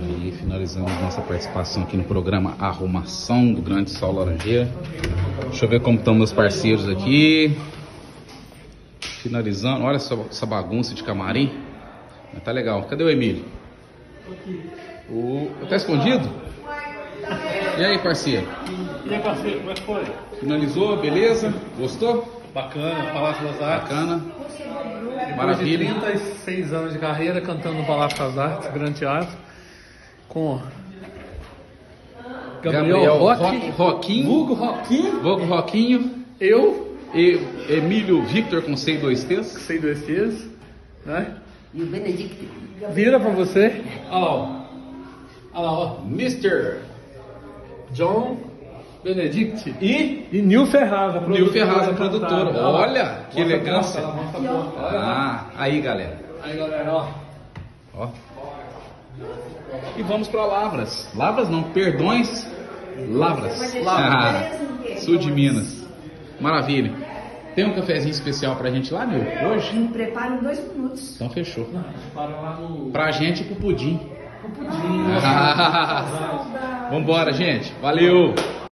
E finalizamos nossa participação aqui no programa Arrumação do Grande Sol Laranjeira. Deixa eu ver como estão meus parceiros aqui. Finalizando, olha essa, essa bagunça de camarim. Mas tá legal. Cadê o Emílio? O... Tá escondido? E aí, parceiro? E aí, parceiro, como é que foi? Finalizou, beleza? Gostou? Bacana, Palácio das Artes. Bacana. Depois Maravilha. de 36 anos de carreira cantando no Palácio das Artes, Grande Teatro, com Gabriel, Roque, Ro- Roquinho. Vulgo Roquinho, Vogo Roquinho. eu, E Emílio Victor com e dois T's. sei dois T's, né? E o Benedicto. Vira pra você. Olha lá. Olha lá, ó. Mr. John Benedict e, e Nil Ferraz, a Nil Ferraz, a cantada. produtora. Olha lá. Olha, que elegância. Ah, aí galera. Aí, galera, ó. Ó. E vamos para Lavras. Lavras não, perdões. Lavras. Ah, sul de Minas. Maravilha. Tem um cafezinho especial pra gente lá, Nil? Hoje? Me preparo em dois minutos. Então fechou. Para lá no Pra gente e pro pudim. pudim. Vambora, gente. Valeu.